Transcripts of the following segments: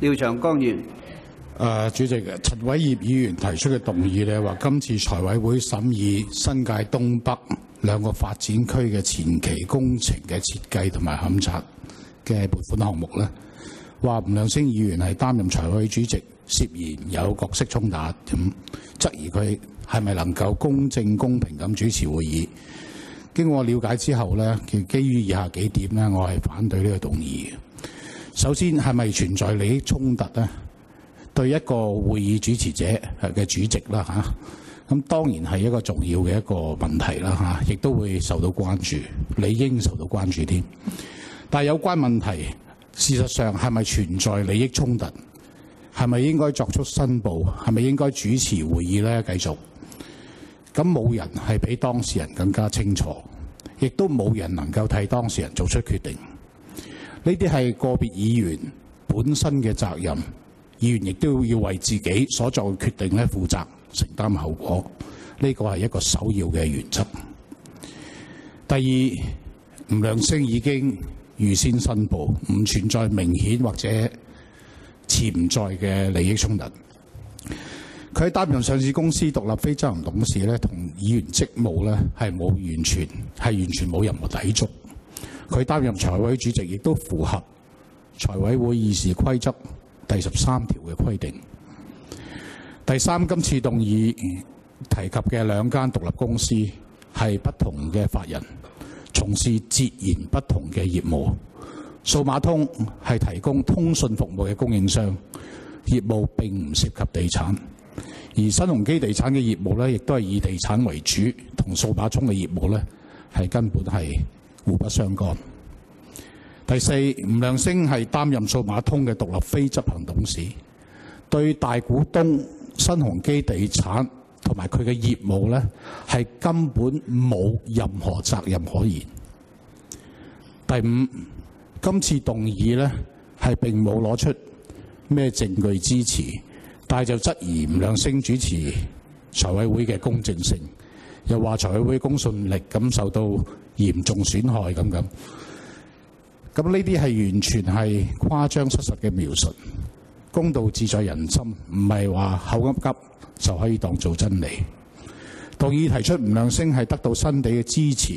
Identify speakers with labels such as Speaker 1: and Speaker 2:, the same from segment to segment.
Speaker 1: 廖長江議員。
Speaker 2: 誒、主席，陳偉業議員提出嘅動議咧，話今次財委會審議新界東北兩個發展區嘅前期工程嘅設計同埋勘察嘅撥款項目咧，話吳亮星議員係擔任財委主席，涉嫌有角色衝突，咁質疑佢係咪能夠公正公平咁主持會議。經過了解之後咧，其基於以下幾點咧，我係反對呢個動議嘅。首先係咪存在利益衝突咧？對一個會議主持者嘅主席啦嚇，咁當然係一個重要嘅一個問題啦嚇，亦都會受到關注，理應受到關注添。但係有關問題，事實上係咪存在利益衝突？係咪應該作出申報？係咪應該主持會議呢？繼續咁冇人係比當事人更加清楚，亦都冇人能夠替當事人做出決定。呢啲係個別議員本身嘅責任。議員亦都要為自己所作嘅決定咧負責，承擔後果。呢個係一個首要嘅原則。第二，吳亮星已經預先申報，唔存在明顯或者潛在嘅利益衝突。佢喺擔任上市公司獨立非執行董事咧，同議員職務咧係冇完全係完全冇任何抵觸。佢擔任財委主席亦都符合財委會議事規則。第十三條嘅規定。第三，今次動議提及嘅兩間獨立公司係不同嘅法人，從事截然不同嘅業務。數碼通係提供通訊服務嘅供應商，業務並唔涉及地產；而新鴻基地產嘅業務咧，亦都係以地產為主，同數碼通嘅業務咧係根本係互不相干。第四，吳亮星係擔任數碼通嘅獨立非執行董事，對大股東新鴻基地產同埋佢嘅業務咧，係根本冇任何責任可言。第五，今次動議咧係並冇攞出咩證據支持，但係就質疑吳亮星主持財委會嘅公正性，又話財委會公信力咁受到嚴重損害咁咁。咁呢啲係完全係誇張失實嘅描述，公道自在人心，唔係話口噏噏就可以當做真理。同意提出吳亮星係得到新地嘅支持，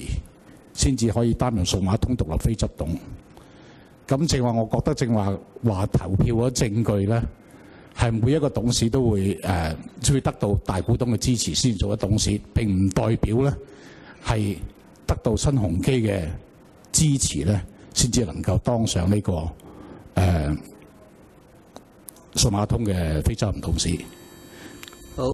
Speaker 2: 先至可以擔任數碼通獨立非執董。咁正話，我覺得正話話投票嗰證據咧，係每一個董事都會誒、呃，會得到大股東嘅支持先做得董事，並唔代表咧係得到新鴻基嘅支持咧。先至能夠當上呢、個誒數碼通嘅非執行董事。